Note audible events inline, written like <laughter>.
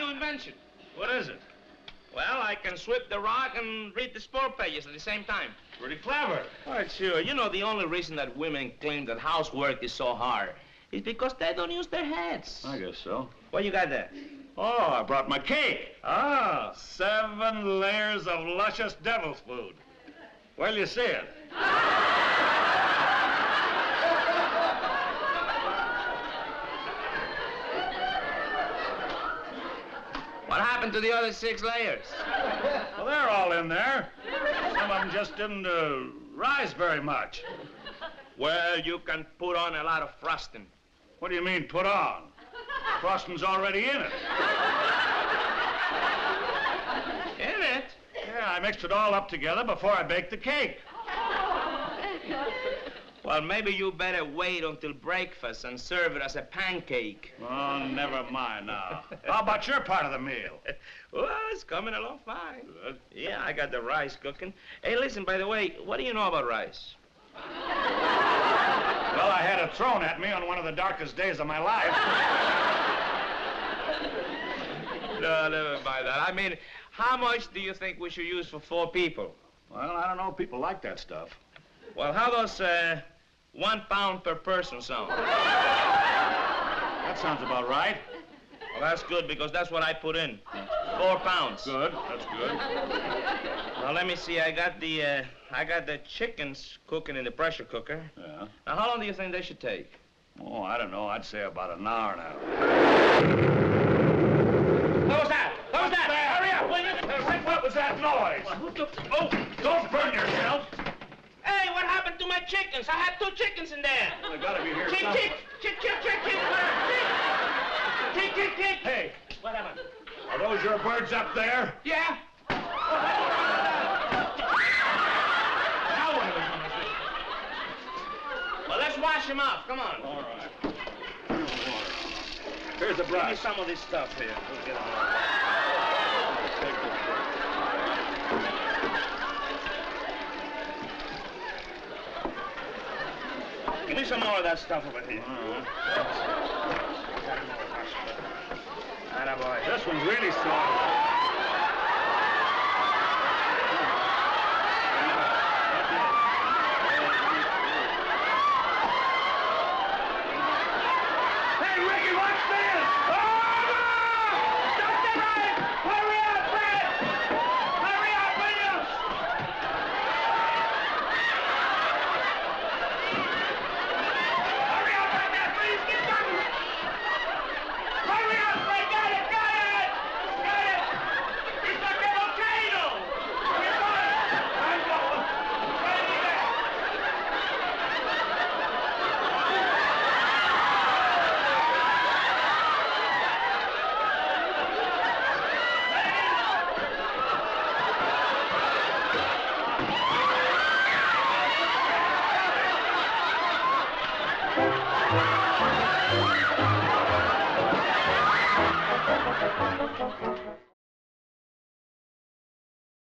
invention. What is it? Well, I can sweep the rock and read the sport pages at the same time. Pretty clever. All right, sure. You know, the only reason that women claim that housework is so hard is because they don't use their heads. I guess so. What you got there? Oh, I brought my cake. Ah, seven layers of luscious devil's food. Well, you see it. <laughs> What happened to the other six layers? Well, they're all in there. Some of them just didn't uh, rise very much. Well, you can put on a lot of frosting. What do you mean, put on? Frosting's already in it. In it? Yeah, I mixed it all up together before I baked the cake. <laughs> Well, maybe you better wait until breakfast and serve it as a pancake. Oh, never mind now. How about your part of the meal? <laughs> Well, it's coming along fine. Good. Yeah, I got the rice cooking. Hey, listen, by the way, what do you know about rice? Well, I had it thrown at me on one of the darkest days of my life. <laughs> No, never mind that. I mean, how much do you think we should use for four people? Well, I don't know. People like that stuff. Well, how does uh, one pound per person sound? That sounds about right. Well, that's good because that's what I put in. Four pounds. Good. That's good. Now let me see. I got the uh, I got the chickens cooking in the pressure cooker. Yeah. Now, how long do you think they should take? Oh, I don't know. I'd say about an hour now. What was that? What was that? Hurry up! What was that noise? Oh, don't burn yourself. Hey, what happened to my chickens? I had two chickens in there. They gotta be here Chick, somewhere. chick, chick, chick, chick, chick, chick, chick, chick. Hey, What happened? are those your birds up there? Yeah. Now what Well, let's wash them off. Come on. All right. Here's the Give me some of this stuff here. We'll get 'em all. Give me some more of that stuff over here. Mm-hmm. Attaboy. This one's really soft.